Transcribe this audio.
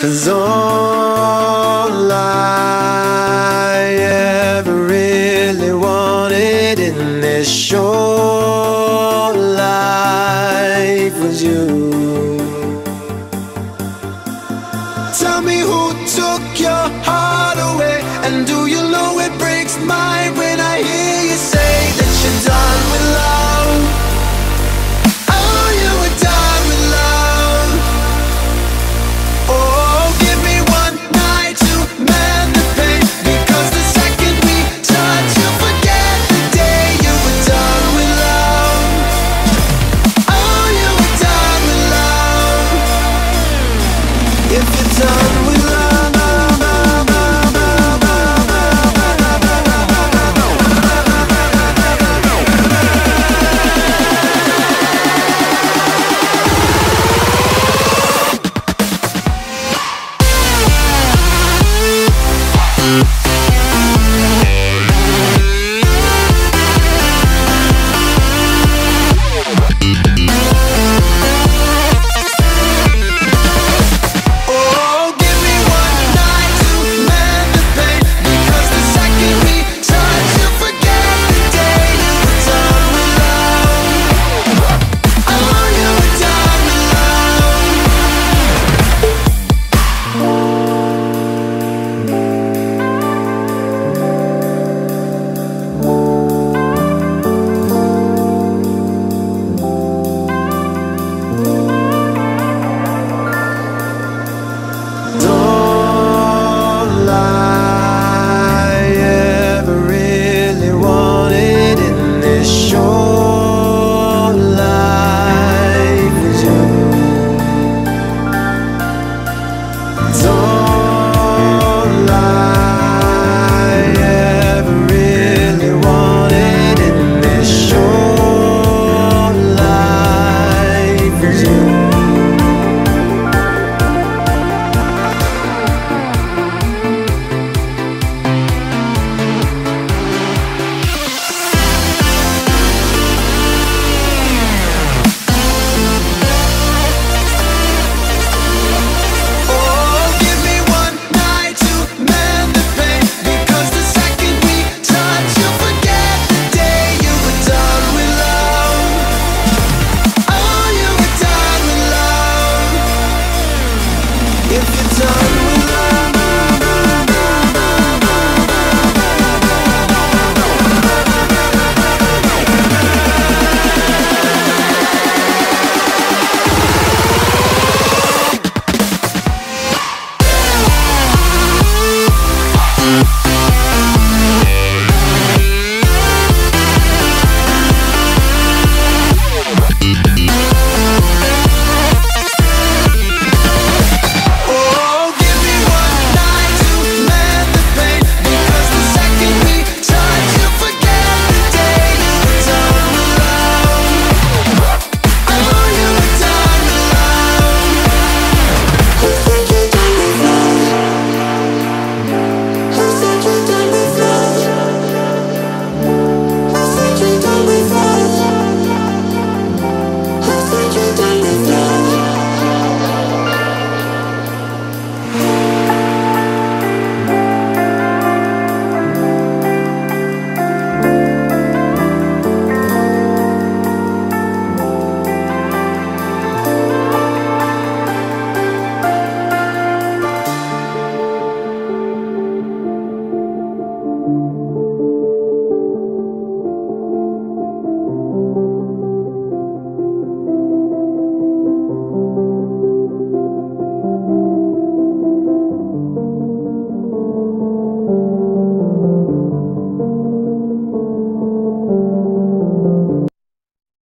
Cause all I ever really wanted in this short life was you. Tell me who took your heart away, and do you know it breaks mine when I hear you say that you're done with love? you if you're done